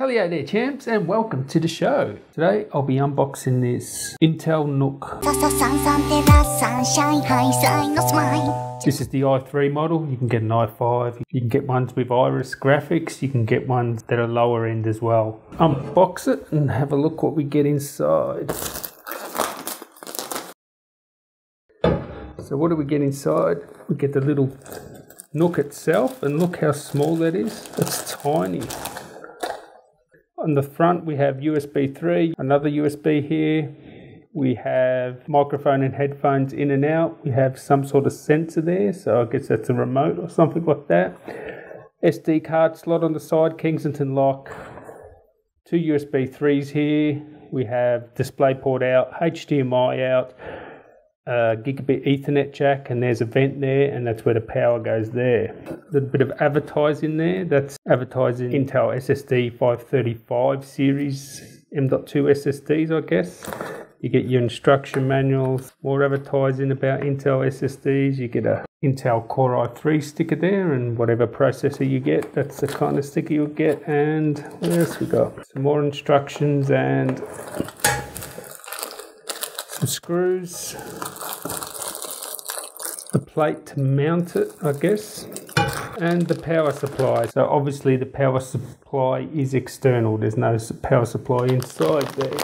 Tally there, champs, and welcome to the show. Today I'll be unboxing this Intel NUC. This is the i3 model. You can get an i5. You can get ones with Iris graphics. You can get ones that are lower end as well. Unbox it and have a look what we get inside. So what do we get inside? We get the little NUC itself, and look how small that is. It's tiny. On the front, we have USB 3, another USB here. We have microphone and headphones in and out. We have some sort of sensor there, so I guess that's a remote or something like that. SD card slot on the side, Kensington lock. Two USB 3s here. We have DisplayPort out, HDMI out, uh, gigabit Ethernet jack, and there's a vent there, and that's where the power goes there. A little bit of advertising there. That's advertising Intel SSD 535 series M.2 SSDs, I guess. You get your instruction manuals, more advertising about Intel SSDs. You get a Intel Core i3 sticker there, and whatever processor you get, that's the kind of sticker you'll get. And what else we got? Some more instructions and some screws, the plate to mount it, I guess, and the power supply. So obviously the power supply is external. There's no power supply inside there.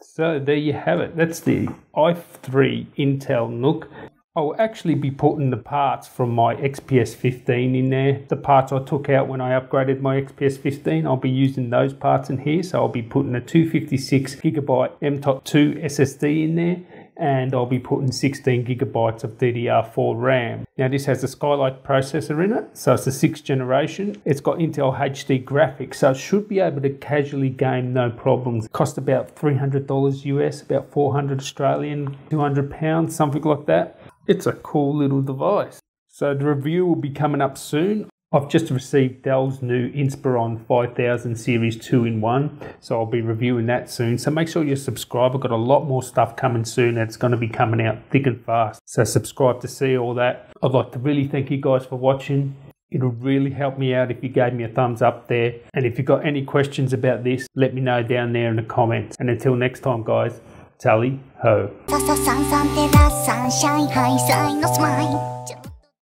So there you have it. That's the i3 Intel NUC. I'll actually be putting the parts from my XPS 15 in there. The parts I took out when I upgraded my XPS 15, I'll be using those parts in here. So I'll be putting a 256 gigabyte M.2 SSD in there and I'll be putting 16 gigabytes of DDR4 RAM. Now this has a Skylake processor in it, so it's the sixth generation. It's got Intel HD graphics, so it should be able to casually game no problems. It cost about $300 US, about 400 Australian, 200 pounds, something like that. It's a cool little device. So the review will be coming up soon. I've just received Dell's new Inspiron 5000 Series 2 in 1, so I'll be reviewing that soon. So make sure you subscribe. I've got a lot more stuff coming soon that's going to be coming out thick and fast. So subscribe to see all that. I'd like to really thank you guys for watching. It'll really help me out if you gave me a thumbs up there. And if you've got any questions about this, let me know down there in the comments. And until next time, guys, tally ho.